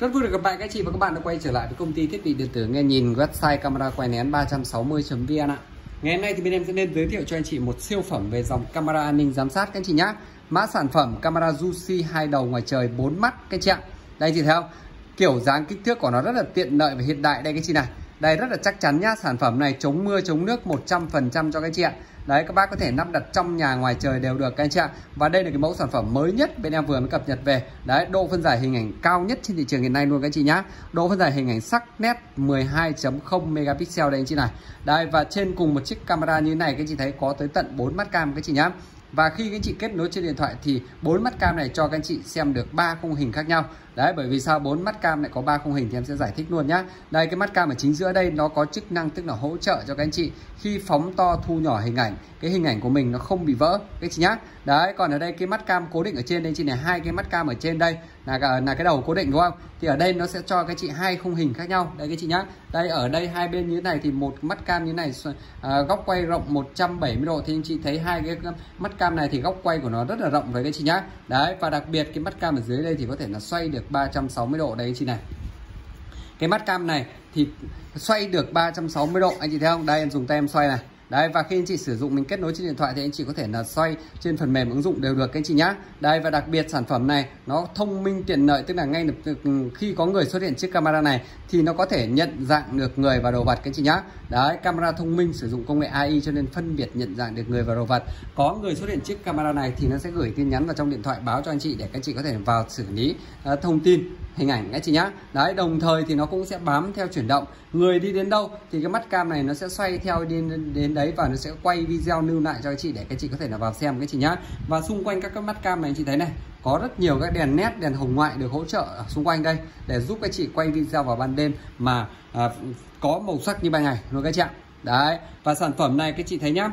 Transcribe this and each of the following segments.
Rất vui được gặp lại các chị và các bạn đã quay trở lại với công ty thiết bị điện tử nghe nhìn website camera quay nén 360.vn ạ. Ngày hôm nay thì bên em sẽ nên giới thiệu cho anh chị một siêu phẩm về dòng camera an ninh giám sát các anh chị nhé. Mã sản phẩm camera Juicy hai đầu ngoài trời 4 mắt các chị ạ. Đây chị thấy không? Kiểu dáng kích thước của nó rất là tiện lợi và hiện đại đây các chị này. Đây rất là chắc chắn nhá, sản phẩm này chống mưa chống nước 100% cho các chị ạ. Đấy các bác có thể lắp đặt trong nhà ngoài trời đều được các anh chị ạ. Và đây là cái mẫu sản phẩm mới nhất bên em vừa mới cập nhật về. Đấy, độ phân giải hình ảnh cao nhất trên thị trường hiện nay luôn các anh chị nhá. Độ phân giải hình ảnh sắc nét 12.0 megapixel đây anh chị này. Đây và trên cùng một chiếc camera như thế này các anh chị thấy có tới tận 4 mắt cam các anh chị nhá. Và khi các anh chị kết nối trên điện thoại thì bốn mắt cam này cho các anh chị xem được ba khung hình khác nhau. Đấy bởi vì sao bốn mắt cam lại có ba khung hình thì em sẽ giải thích luôn nhá. Đây cái mắt cam ở chính giữa đây nó có chức năng tức là hỗ trợ cho các anh chị khi phóng to thu nhỏ hình ảnh, cái hình ảnh của mình nó không bị vỡ các chị nhá. Đấy còn ở đây cái mắt cam cố định ở trên đây chị này hai cái mắt cam ở trên đây là là cái đầu cố định đúng không? Thì ở đây nó sẽ cho cái chị hai khung hình khác nhau. Đây các chị nhá. Đây ở đây hai bên như thế này thì một mắt cam như thế này à, góc quay rộng 170 độ thì anh chị thấy hai cái mắt cam này thì góc quay của nó rất là rộng với các chị nhá. Đấy và đặc biệt cái mắt cam ở dưới đây thì có thể là xoay được 360 độ đây anh chị này cái mắt cam này thì xoay được 360 độ anh chị thấy không đây em dùng tay em xoay này Đấy và khi anh chị sử dụng mình kết nối trên điện thoại thì anh chị có thể là xoay trên phần mềm ứng dụng đều được các anh chị nhá. Đây và đặc biệt sản phẩm này nó thông minh tiện lợi tức là ngay lập tức ừ, khi có người xuất hiện chiếc camera này thì nó có thể nhận dạng được người và đồ vật các anh chị nhá. Đấy, camera thông minh sử dụng công nghệ AI cho nên phân biệt nhận dạng được người và đồ vật. Có người xuất hiện chiếc camera này thì nó sẽ gửi tin nhắn vào trong điện thoại báo cho anh chị để các anh chị có thể vào xử lý uh, thông tin hình ảnh các chị nhá. Đấy, đồng thời thì nó cũng sẽ bám theo chuyển động. Người đi đến đâu thì cái mắt cam này nó sẽ xoay theo đến đến đấy và nó sẽ quay video lưu lại cho các chị để các chị có thể là vào xem các chị nhá. Và xung quanh các cái mắt cam này anh chị thấy này, có rất nhiều các đèn nét đèn hồng ngoại được hỗ trợ ở xung quanh đây để giúp các chị quay video vào ban đêm mà à, có màu sắc như ban ngày luôn các chị ạ đấy và sản phẩm này các chị thấy nhá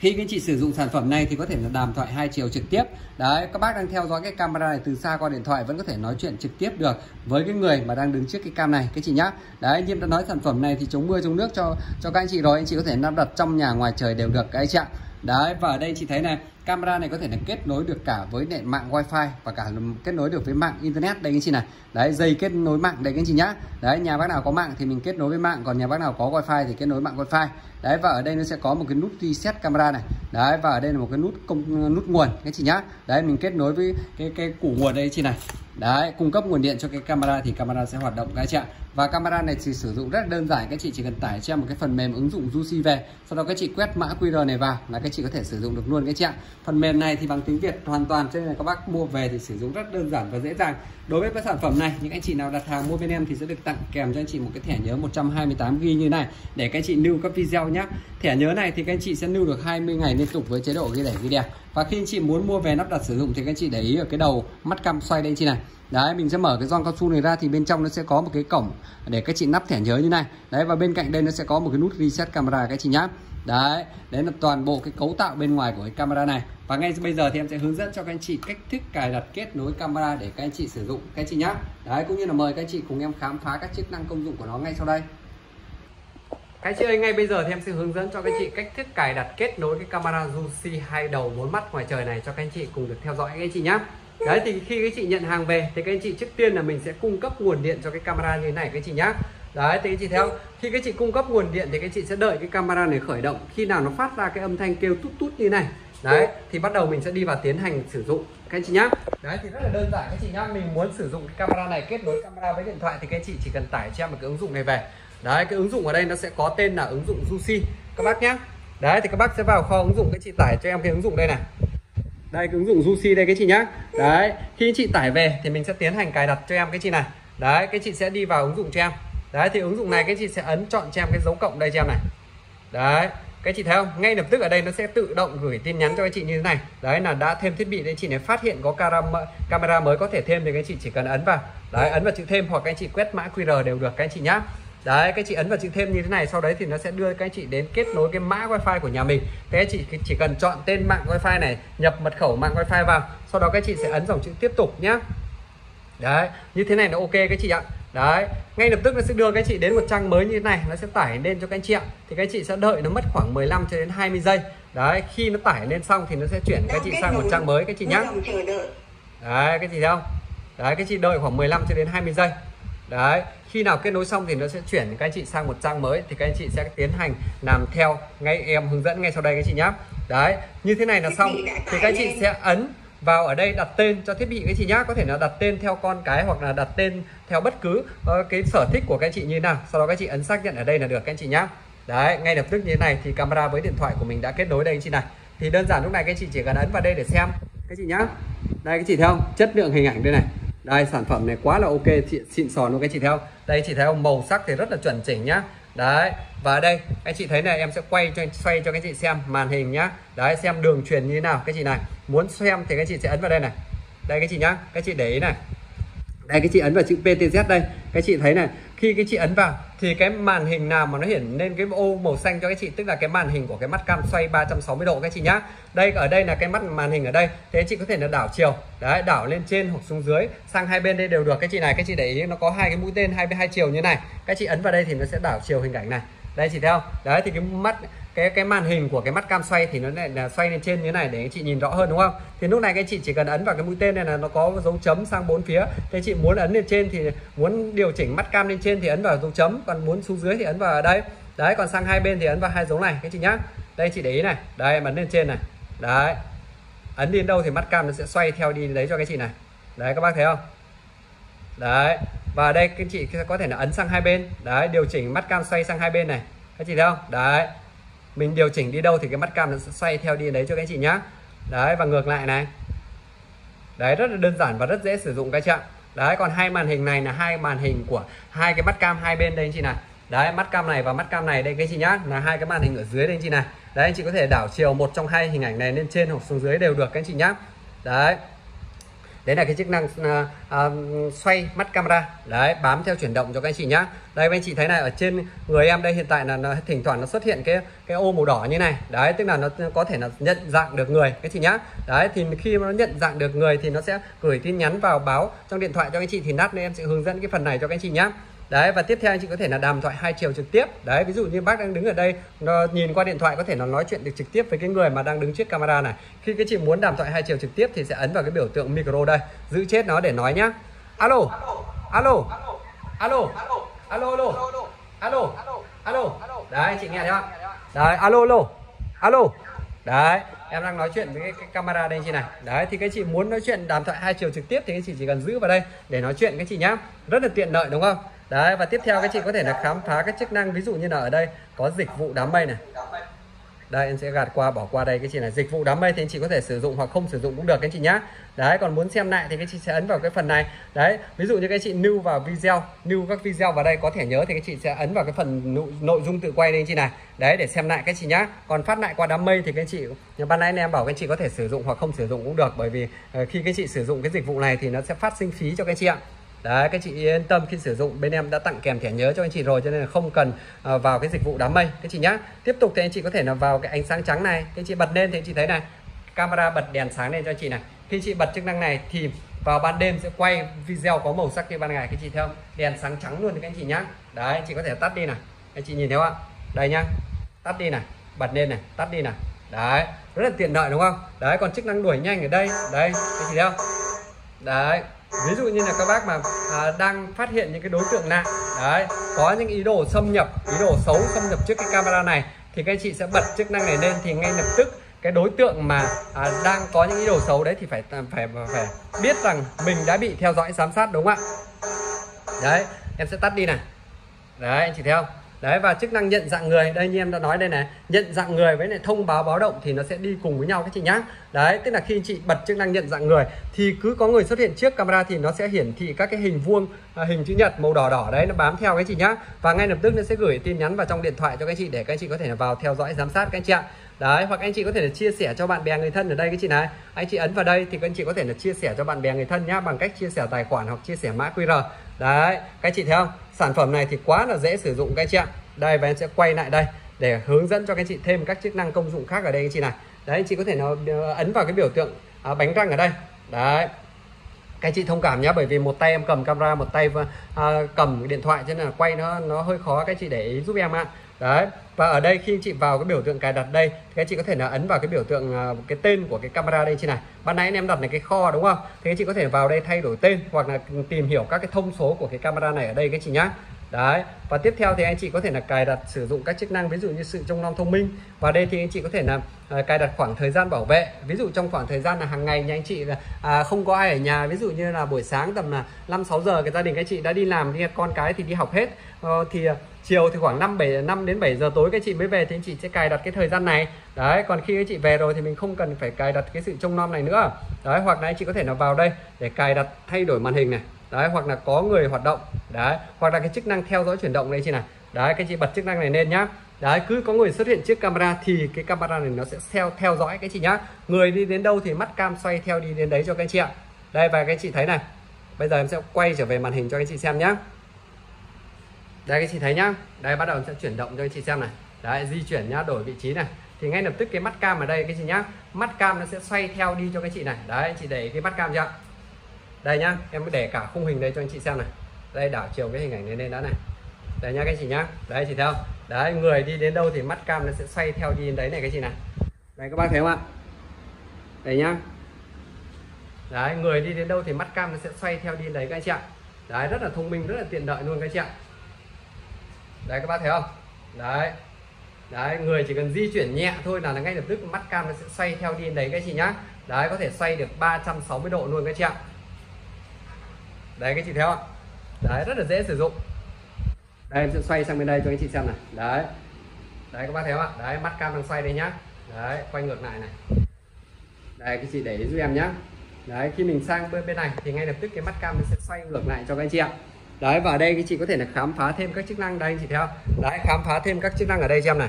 khi các anh chị sử dụng sản phẩm này thì có thể là đàm thoại hai chiều trực tiếp. Đấy, các bác đang theo dõi cái camera này từ xa qua điện thoại vẫn có thể nói chuyện trực tiếp được với cái người mà đang đứng trước cái cam này, các chị nhá. Đấy nhiêm đã nói sản phẩm này thì chống mưa, chống nước cho cho các anh chị rồi. Anh chị có thể lắp đặt trong nhà, ngoài trời đều được, các anh chị ạ đấy, và ở đây chị thấy này, camera này có thể là kết nối được cả với nền mạng wifi và cả kết nối được với mạng internet. Đây anh chị này. Đấy, dây kết nối mạng, đây anh chị nhá. Đấy, nhà bác nào có mạng thì mình kết nối với mạng, còn nhà bác nào có wifi thì kết nối mạng wifi. Đấy, và ở đây nó sẽ có một cái nút reset camera này. Đấy, và ở đây là một cái nút công, nút nguồn, các chị nhá. Đấy, mình kết nối với cái cái củ nguồn đây, chị này. Đấy, cung cấp nguồn điện cho cái camera thì camera sẽ hoạt động, các chị ạ và camera này thì sử dụng rất đơn giản, các chị chỉ cần tải cho một cái phần mềm ứng dụng Juicy về, sau đó các chị quét mã QR này vào là các chị có thể sử dụng được luôn các chị ạ. Phần mềm này thì bằng tiếng Việt hoàn toàn, cho nên là các bác mua về thì sử dụng rất đơn giản và dễ dàng. Đối với cái sản phẩm này, những anh chị nào đặt hàng mua bên em thì sẽ được tặng kèm cho anh chị một cái thẻ nhớ 128 GB như này, để các chị lưu các video nhé thẻ nhớ này thì các anh chị sẽ lưu được 20 ngày liên tục với chế độ ghi đẻ ghi đẹp và khi anh chị muốn mua về lắp đặt sử dụng thì các anh chị để ý ở cái đầu mắt cam xoay đây anh chị này đấy, mình sẽ mở cái gioăng cao su này ra thì bên trong nó sẽ có một cái cổng để các chị nắp thẻ nhớ như này. Đấy, và bên cạnh đây nó sẽ có một cái nút reset camera các chị nhá. Đấy đấy là toàn bộ cái cấu tạo bên ngoài của cái camera này. Và ngay bây giờ thì em sẽ hướng dẫn cho các anh chị cách thức cài đặt kết nối camera để các anh chị sử dụng, các anh chị nhá. Đấy, cũng như là mời các anh chị cùng em khám phá các chức năng công dụng của nó ngay sau đây. Các chị ơi, ngay bây giờ thì em sẽ hướng dẫn cho các chị cách thức cài đặt kết nối cái camera Juicy hai đầu bốn mắt ngoài trời này cho các anh chị cùng được theo dõi, các anh chị nhé đấy, thì khi các chị nhận hàng về, thì các anh chị trước tiên là mình sẽ cung cấp nguồn điện cho cái camera như thế này, các anh chị nhé đấy, thì các chị theo, khi các chị cung cấp nguồn điện thì các chị sẽ đợi cái camera này khởi động. Khi nào nó phát ra cái âm thanh kêu tút tút như này, đấy, thì bắt đầu mình sẽ đi vào tiến hành sử dụng, các anh chị nhá. Đấy, thì rất là đơn giản, các chị nhá. Mình muốn sử dụng cái camera này kết nối camera với điện thoại thì các anh chị chỉ cần tải cho em một cái ứng dụng này về. Đấy, cái ứng dụng ở đây nó sẽ có tên là ứng dụng Juicy các bác nhé đấy, thì các bác sẽ vào kho ứng dụng, các chị tải cho em cái ứng dụng đây này đây, ứng dụng Juicy đây cái chị nhá. Đấy, khi chị tải về thì mình sẽ tiến hành cài đặt cho em cái chị này. Đấy, cái chị sẽ đi vào ứng dụng cho em. Đấy, thì ứng dụng này cái chị sẽ ấn chọn cho em cái dấu cộng đây cho em này. Đấy, cái chị thấy không? Ngay lập tức ở đây nó sẽ tự động gửi tin nhắn cho các chị như thế này. Đấy, là đã thêm thiết bị đấy chị này phát hiện có camera mới có thể thêm thì các chị chỉ cần ấn vào. Đấy, ấn vào chữ thêm hoặc các chị quét mã QR đều được các chị nhá đấy các chị ấn vào chữ thêm như thế này sau đấy thì nó sẽ đưa các chị đến kết nối cái mã wifi của nhà mình. Các chị chỉ cần chọn tên mạng wifi này nhập mật khẩu mạng wifi vào sau đó các chị sẽ ấn dòng chữ tiếp tục nhá. Đấy như thế này nó ok các chị ạ. Đấy ngay lập tức nó sẽ đưa các chị đến một trang mới như thế này nó sẽ tải lên cho các anh chị ạ. Thì các chị sẽ đợi nó mất khoảng 15 cho đến 20 giây. Đấy khi nó tải lên xong thì nó sẽ chuyển các chị sang một trang mới các chị nhá. Đấy các chị thấy không? Đấy các chị đợi khoảng 15 cho đến 20 giây đấy khi nào kết nối xong thì nó sẽ chuyển các anh chị sang một trang mới thì các anh chị sẽ tiến hành làm theo ngay em hướng dẫn ngay sau đây các chị nhá đấy như thế này là xong thì các anh chị sẽ ấn vào ở đây đặt tên cho thiết bị các chị nhá có thể là đặt tên theo con cái hoặc là đặt tên theo bất cứ uh, cái sở thích của các anh chị như nào sau đó các chị ấn xác nhận ở đây là được các anh chị nhá đấy ngay lập tức như thế này thì camera với điện thoại của mình đã kết nối đây anh chị này thì đơn giản lúc này các chị chỉ cần ấn vào đây để xem các chị nhá đây các chị thấy không chất lượng hình ảnh đây này đây, sản phẩm này quá là ok. Xịn sò luôn, các chị thấy không? Đây, chị thấy không? Màu sắc thì rất là chuẩn chỉnh nhá. Đấy, và đây anh chị thấy này, em sẽ quay cho, xoay cho các chị xem màn hình nhá. Đấy, xem đường truyền như thế nào, các chị này. Muốn xem thì các chị sẽ ấn vào đây này. Đây, các chị nhá, các chị để ý này. Đây cái chị ấn vào chữ PTZ đây. Các chị thấy này khi cái chị ấn vào thì cái màn hình nào mà nó hiển lên cái ô màu xanh cho các chị, tức là cái màn hình của cái mắt cam xoay 360 độ các chị nhá. Đây, ở đây là cái mắt màn hình ở đây, thế chị có thể là đảo chiều, đấy, đảo lên trên hoặc xuống dưới, sang hai bên đây đều được. Các chị này, các chị để ý, nó có hai cái mũi tên, hai bên hai chiều như này. Các chị ấn vào đây thì nó sẽ đảo chiều hình ảnh này. Đây, chị theo đấy, thì cái mắt cái cái màn hình của cái mắt cam xoay thì nó lại là xoay lên trên như thế này để anh chị nhìn rõ hơn, đúng không? Thì lúc này cái chị chỉ cần ấn vào cái mũi tên này là nó có dấu chấm sang bốn phía. Thế chị muốn ấn lên trên thì muốn điều chỉnh mắt cam lên trên thì ấn vào dấu chấm, còn muốn xuống dưới thì ấn vào ở đây. Đấy, còn sang hai bên thì ấn vào hai dấu này, các chị nhá. Đây, chị để ý này. Đây, ấn lên trên này. Đấy. Ấn đi đâu thì mắt cam nó sẽ xoay theo đi đấy cho cái chị này. Đấy, các bác thấy không? Đấy. Và đây, các chị có thể là ấn sang hai bên. Đấy, điều chỉnh mắt cam xoay sang hai bên này. Các chị thấy không? Đấy mình điều chỉnh đi đâu thì cái mắt cam nó sẽ xoay theo đi đấy cho các anh chị nhá. Đấy, và ngược lại này. Đấy, rất là đơn giản và rất dễ sử dụng các chị ạ. Đấy, còn hai màn hình này là hai màn hình của hai cái mắt cam hai bên đây anh chị này. Đấy, mắt cam này và mắt cam này đây cái chị nhá, là hai cái màn hình ở dưới đây anh chị này. Đấy, anh chị có thể đảo chiều một trong hai hình ảnh này lên trên hoặc xuống dưới đều được các anh chị nhá. Đấy đấy là cái chức năng uh, xoay mắt camera. Đấy bám theo chuyển động cho các anh chị nhá. Đây các anh chị thấy này ở trên người em đây hiện tại là nó, thỉnh thoảng nó xuất hiện cái cái ô màu đỏ như này. Đấy tức là nó có thể là nhận dạng được người các chị nhá. Đấy thì khi mà nó nhận dạng được người thì nó sẽ gửi tin nhắn vào báo trong điện thoại cho anh chị thì nát nên em sẽ hướng dẫn cái phần này cho các anh chị nhá đấy và tiếp theo anh chị có thể là đàm thoại hai chiều trực tiếp. Đấy ví dụ như bác đang đứng ở đây nó nhìn qua điện thoại có thể nó nói chuyện được trực tiếp với cái người mà đang đứng trước camera này. Khi cái chị muốn đàm thoại hai chiều trực tiếp thì sẽ ấn vào cái biểu tượng micro đây. Giữ chết nó để nói nhá. Alo. Alo. Alo. Alo alo. Alo. Alo. Đấy chị nghe thấy không đấy alo alo. Alo. Đấy em đang nói chuyện với cái, cái camera đây chị này. Đấy thì cái chị muốn nói chuyện đàm thoại hai chiều trực tiếp thì cái chị chỉ cần giữ vào đây để nói chuyện cái chị nhá. Rất là tiện lợi đúng không? Đấy và tiếp theo các chị có thể là khám phá các chức năng ví dụ như là ở đây có dịch vụ đám mây này đây em sẽ gạt qua bỏ qua đây cái chị này dịch vụ đám mây thì anh chị có thể sử dụng hoặc không sử dụng cũng được các chị nhá đấy còn muốn xem lại thì các chị sẽ ấn vào cái phần này đấy ví dụ như các chị lưu vào video lưu các video vào đây có thể nhớ thì các chị sẽ ấn vào cái phần nội dung tự quay đây anh chị này đấy để xem lại các chị nhá còn phát lại qua đám mây thì các chị như ban nãy em bảo các chị có thể sử dụng hoặc không sử dụng cũng được bởi vì khi các chị sử dụng cái dịch vụ này thì nó sẽ phát sinh phí cho các chị ạ Đấy, các chị yên tâm khi sử dụng bên em đã tặng kèm thẻ nhớ cho anh chị rồi cho nên là không cần uh, vào cái dịch vụ đám mây. Các chị nhá. Tiếp tục thì anh chị có thể là vào cái ánh sáng trắng này. Các chị bật lên thì anh chị thấy này camera bật đèn sáng lên cho chị này. Khi chị bật chức năng này thì vào ban đêm sẽ quay video có màu sắc như ban ngày các chị thấy không? Đèn sáng trắng luôn thì các anh chị nhá. Đấy anh chị có thể tắt đi này. Anh chị nhìn thấy không ạ? Đây nhá. Tắt đi này. Bật lên này tắt đi này. Đấy rất là tiện lợi đúng không? Đấy còn chức năng đuổi nhanh ở đây. Đây các chị thấy không? Đấy ví dụ như là các bác mà à, đang phát hiện những cái đối tượng lạ đấy có những ý đồ xâm nhập ý đồ xấu xâm nhập trước cái camera này thì các anh chị sẽ bật chức năng này lên thì ngay lập tức cái đối tượng mà à, đang có những ý đồ xấu đấy thì phải phải phải biết rằng mình đã bị theo dõi giám sát đúng không ạ? Đấy em sẽ tắt đi này. Đấy anh chị thấy không? Đấy và chức năng nhận dạng người. Đây như em đã nói đây này nhận dạng người với lại thông báo báo động thì nó sẽ đi cùng với nhau các chị nhá. Đấy tức là khi chị bật chức năng nhận dạng người thì cứ có người xuất hiện trước camera thì nó sẽ hiển thị các cái hình vuông à, hình chữ nhật màu đỏ đỏ đấy nó bám theo các chị nhá. Và ngay lập tức nó sẽ gửi tin nhắn vào trong điện thoại cho các chị để các chị có thể vào theo dõi giám sát các anh chị ạ. Đấy hoặc anh chị có thể là chia sẻ cho bạn bè người thân ở đây cái chị này. Anh chị ấn vào đây thì các anh chị có thể là chia sẻ cho bạn bè người thân nhá bằng cách chia sẻ tài khoản hoặc chia sẻ mã QR đấy các chị thấy không? Sản phẩm này thì quá là dễ sử dụng các chị ạ. Đây và em sẽ quay lại đây để hướng dẫn cho các chị thêm các chức năng công dụng khác ở đây anh chị này. Đấy anh chị có thể nó ờ, ấn vào cái biểu tượng à, bánh răng ở đây. Đấy. Các anh chị thông cảm nhé bởi vì một tay em cầm camera một tay vâng, à, cầm điện thoại cho nên là quay nó nó hơi khó các chị để ý giúp em ạ đấy. Và ở đây khi chị vào cái biểu tượng cài đặt đây thì các chị có thể là ấn vào cái biểu tượng à, cái tên của cái camera đây chị này. Ban nãy anh em đặt này cái kho đúng không? Thì chị có thể vào đây thay đổi tên hoặc là tìm hiểu các cái thông số của cái camera này ở đây các chị nhá. Đấy. Và tiếp theo thì anh chị có thể là cài đặt sử dụng các chức năng ví dụ như sự trông nom thông minh. Và đây thì anh chị có thể là à, cài đặt khoảng thời gian bảo vệ. Ví dụ trong khoảng thời gian là hàng ngày nhà anh chị là à, không có ai ở nhà. Ví dụ như là buổi sáng tầm là năm sáu giờ cái gia đình các chị đã đi làm đi con cái thì đi học hết. Ờ, thì à, chiều thì khoảng 5 7 5 đến 7 giờ tối các chị mới về thì anh chị sẽ cài đặt cái thời gian này. Đấy, còn khi các chị về rồi thì mình không cần phải cài đặt cái sự trông nom này nữa. Đấy, hoặc là anh chị có thể là vào đây để cài đặt thay đổi màn hình này. Đấy, hoặc là có người hoạt động. Đấy, hoặc là cái chức năng theo dõi chuyển động đây chị này. Đấy, các chị bật chức năng này lên nhá. Đấy, cứ có người xuất hiện trước camera thì cái camera này nó sẽ theo theo dõi cái chị nhá. Người đi đến đâu thì mắt cam xoay theo đi đến đấy cho các anh chị ạ. Đây, và các chị thấy này. Bây giờ em sẽ quay trở về màn hình cho các chị xem nhá đây, các chị thấy nhá. Đây, bắt đầu sẽ chuyển động cho anh chị xem này. Đấy, di chuyển nhá, đổi vị trí này. Thì ngay lập tức cái mắt cam ở đây cái chị nhá. Mắt cam nó sẽ xoay theo đi cho các chị này. Đấy, chị để cái mắt cam chưa? Đây nhá, em để cả khung hình đây cho anh chị xem này. Đây, đảo chiều cái hình ảnh này lên đã này. Đây nhá, các chị nhá. Đấy, chị thấy không? Đấy, người đi đến đâu thì mắt cam nó sẽ xoay theo đi đến đấy này cái chị này. Đấy các bác thấy không ạ? Đây nhá. Đấy, người đi đến đâu thì mắt cam nó sẽ xoay theo đi đến đấy, các anh chị ạ. Đấy, rất là thông minh, rất là tiện lợi luôn, các chị ạ đấy, các bác thấy không? Đấy. Đấy, người chỉ cần di chuyển nhẹ thôi là ngay lập tức mắt cam nó sẽ xoay theo đi đấy các chị nhá. Đấy, có thể xoay được 360 độ luôn các chị ạ. Đấy, các chị thấy không? Đấy, rất là dễ sử dụng. Đây, em sẽ xoay sang bên đây cho anh chị xem này. Đấy. Đấy, các bác thấy không ạ? Đấy, mắt cam đang xoay đây nhá. Đấy, quay ngược lại này. Đây, các chị để ý giúp em nhá. Đấy, khi mình sang bên bên này thì ngay lập tức cái mắt cam nó sẽ xoay ngược lại cho các anh chị ạ đấy, và đây các chị có thể là khám phá thêm các chức năng. Đây, anh chị theo đấy, khám phá thêm các chức năng ở đây cho em này.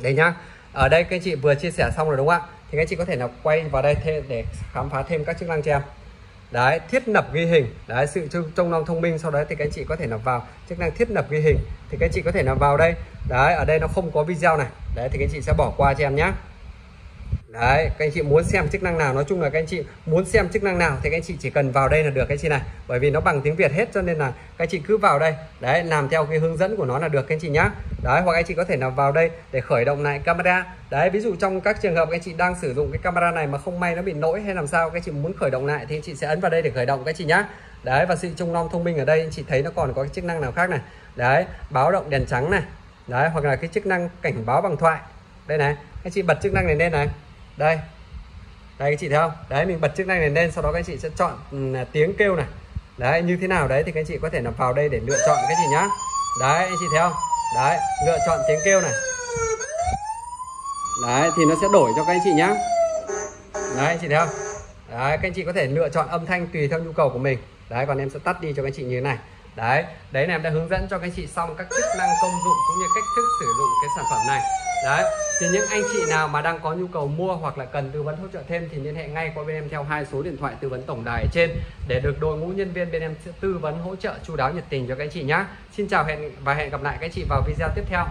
Đây nhá. Ở đây các anh chị vừa chia sẻ xong rồi đúng không ạ? Thì các chị có thể là quay vào đây thêm để khám phá thêm các chức năng cho em. Đấy, thiết lập ghi hình. Đấy, sự trông nom thông minh. Sau đó thì các anh chị có thể là vào chức năng thiết lập ghi hình. Thì các anh chị có thể là vào đây. Đấy, ở đây nó không có video này. Đấy, thì các anh chị sẽ bỏ qua cho em nhé đấy các anh chị muốn xem chức năng nào nói chung là các anh chị muốn xem chức năng nào thì các anh chị chỉ cần vào đây là được cái chị này bởi vì nó bằng tiếng Việt hết cho nên là các anh chị cứ vào đây đấy làm theo cái hướng dẫn của nó là được các anh chị nhá đấy hoặc anh chị có thể nào vào đây để khởi động lại camera đấy ví dụ trong các trường hợp các anh chị đang sử dụng cái camera này mà không may nó bị lỗi hay làm sao các anh chị muốn khởi động lại thì anh chị sẽ ấn vào đây để khởi động các anh chị nhá đấy và sự trông nom thông minh ở đây anh chị thấy nó còn có cái chức năng nào khác này đấy báo động đèn trắng này đấy hoặc là cái chức năng cảnh báo bằng thoại đây này anh chị bật chức năng này lên này đây. Đây các chị thấy không? Đấy, mình bật chức năng này lên, sau đó các anh chị sẽ chọn ừ, tiếng kêu này. Đấy, như thế nào đấy thì các anh chị có thể là vào đây để lựa chọn cái gì nhá. Đấy, anh chị thấy không? Đấy, lựa chọn tiếng kêu này. Đấy, thì nó sẽ đổi cho các anh chị nhá. Đấy anh chị thấy không? Đấy, các anh chị có thể lựa chọn âm thanh tùy theo nhu cầu của mình. Đấy, còn em sẽ tắt đi cho các anh chị như thế này đấy đấy là em đã hướng dẫn cho các anh chị xong các chức năng công dụng cũng như cách thức sử dụng cái sản phẩm này. Đấy, thì những anh chị nào mà đang có nhu cầu mua hoặc là cần tư vấn hỗ trợ thêm thì liên hệ ngay qua bên em theo hai số điện thoại tư vấn tổng đài ở trên để được đội ngũ nhân viên bên em sẽ tư vấn hỗ trợ chu đáo nhiệt tình cho các anh chị nhé xin chào hẹn và hẹn gặp lại các anh chị vào video tiếp theo.